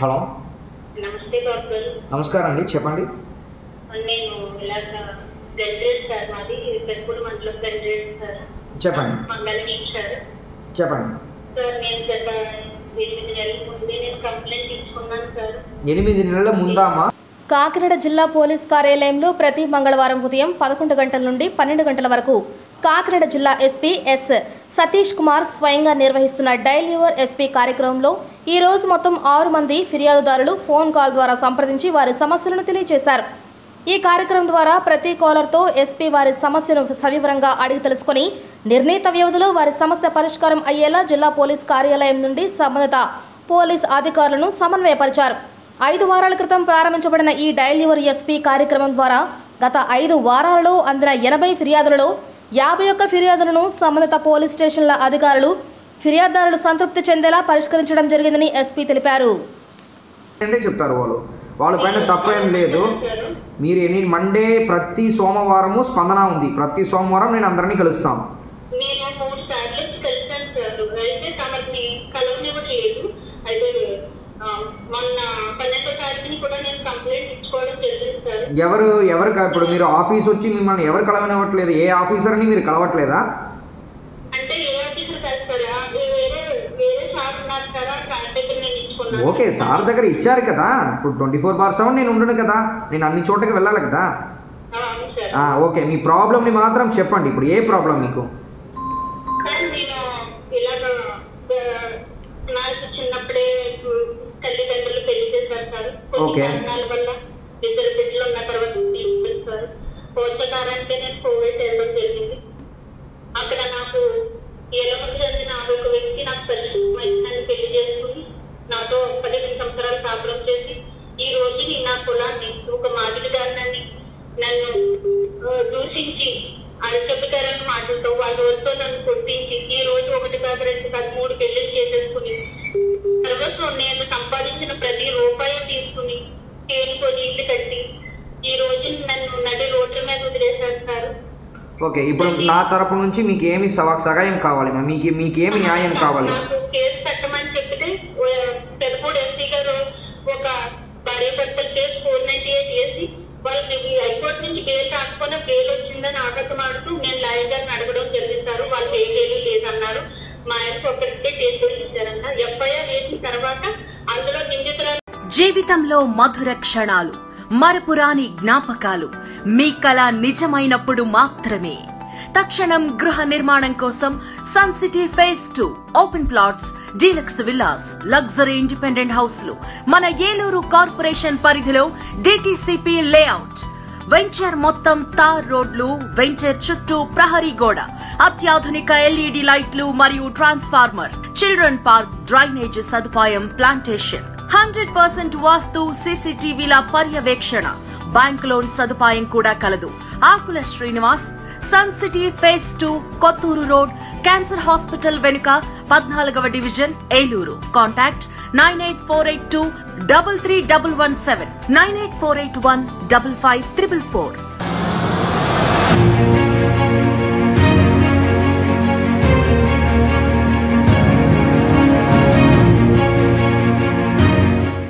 Hello. నమస్తే doctor. నమస్కారం అండి చెప్పండి. నేను ఇలాగ గండ్రేడ్ సార్ మాది పెట్టుకుడు మండలం గండ్రేడ్ సార్. చెప్పండి. మంగళగిరి సార్. చెప్పండి. సార్ నేను గత ఎనిమిది నెలల ముందే నేను కంప్లైంట్ ఇచ్చుకున్నాను సార్. ఎనిమిది నెలల ముందామా? కాకినాడ జిల్లా పోలీస్ కార్యాలయంలో ప్రతి మంగళవారం ఉదయం పదకొండు గంటల నుండి పన్నెండు గంటల వరకు కాకినాడ జిల్లా ఎస్పీ ఎస్ సతీష్ కుమార్ స్వయంగా నిర్వహిస్తున్న డైల్ యువర్ ఎస్పీ కార్యక్రమంలో ఈ రోజు మొత్తం ఆరు మంది ఫిర్యాదుదారులు ఫోన్ కాల్ ద్వారా సంప్రదించి వారి సమస్యలను తెలియజేశారు. ఈ కార్యక్రమం ద్వారా ప్రతి కాలర్తో ఎస్పీ వారి సమస్యను సవివరంగా అడిగి తెలుసుకొని నిర్ణీత వ్యవధిలో వారి సమస్య పరిష్కారం అయ్యేలా జిల్లా పోలీస్ కార్యాలయం నుండి సంబంధిత పోలీస్ అధికారులను సమన్వయపరిచారు. ఐదు వారాల క్రితం ప్రారంభించబడిన ఈ డైల్ యువర్ ఎస్పీ కార్యక్రమం ద్వారా గత ఐదు వారాలలో అందిన ఎనభై ఫిర్యాదులలో యాభై ఒక్క ఫిర్యాదులను సంబంధిత పోలీస్ స్టేషన్ల అధికారులు ఫిర్యాదుదారులు సంతృప్తి చెందేలా పరిష్కరించడం జరిగిందని ఎస్పీ తెలిపారు. చెప్తారు వాళ్ళు. వాళ్ళ పైన తప్పేం లేదు. మీరు ఎన్ని మండే ప్రతి సోమవారము స్పందన ఉంది. ప్రతి సోమవారం నేను అందరినీ కలుస్తాను నేను నేను ఎవరు ఎవరు ఇప్పుడు మీరు ఆఫీస్ వచ్చి మిమ్మల్ని ఎవరు కలవనివ్వట్లేదు? ఏ ఆఫీసర్ని మీరు కలవట్లేదా? ఓకే సార్ దగ్గర ఇచ్చారు కదా. ఇప్పుడు ట్వంటీ ఫోర్ బార్ సెవెన్ నేను ఉండను కదా. నేను అన్ని చోటకి వెళ్ళాలి కదా. ఓకే మీ ప్రాబ్లమ్ని మాత్రం చెప్పండి. ఇప్పుడు ఏ ప్రాబ్లం మీకు? ఓకే. ఇద్దరు బిడ్డలు ఉన్న తర్వాత పోషకారంటే నేను కోవిడ్ కాపురం చేసి ఈ రోజు నా కులాన్ని ఒక మాదిరిదారునని నన్ను దూషించి అరచపికారని మాటలతో వాళ్ళ రోజుతో నన్ను కొట్టించి ఈ రోజు ఒకటి కాదు రెండు కాదు మూడు పెళ్ళి చేసేసుకుని తర్వాత నేను సంపాదించిన ప్రతి రూపాయి తీసుకుని తేలికొని ఇల్లు కట్టి ఈ రోజు నన్ను నడి రోడ్ల మీద వదిలేశారు సార్ ఓకే ఇప్పుడు నా తరపు నుంచి మీకు ఏమి సహాయం కావాలి? మీకు మీకు ఏమి న్యాయం కావాలి ఏ అన్నారు మా ఆయనకు ఒక్కరికే కేసు ఇచ్చారన్న ఎఫ్ఐఆర్ వేసిన తర్వాత అందులో నిందితురాలు జీవితంలో మధుర క్షణాలు మరపురాని జ్ఞాపకాలు మీ కళ నిజమైనప్పుడు మాత్రమే. తక్షణం గృహ నిర్మాణం కోసం Sun City phase two open plots deluxe villas luxury independent హౌస్లు మన ఏలూరు కార్పొరేషన్ పరిధిలో డిటిసిపి లేఅవుట్ వెంచర్ మొత్తం తార్ రోడ్లు వెంచర్ చుట్టూ ప్రహరీ గోడ అత్యాధునిక ఎల్ఈడి లైట్లు మరియు ట్రాన్స్ఫార్మర్. చిల్డ్రన్ పార్క్ డ్రైనేజ్ సదుపాయం ప్లాంటేషన్. హండ్రెడ్ పర్సెంట్ వాస్తు సీసీటీవీల పర్యవేక్షణ. బ్యాంక్ లోన్ సదుపాయం కూడా కలదు. Akula Srinivas Sun City phase two Kotturu road cancer hospital వెనుక పద్నాలుగవ division Eluru. Contact nine eight four eight two double three double one seven nine eight four eight one double five triple four.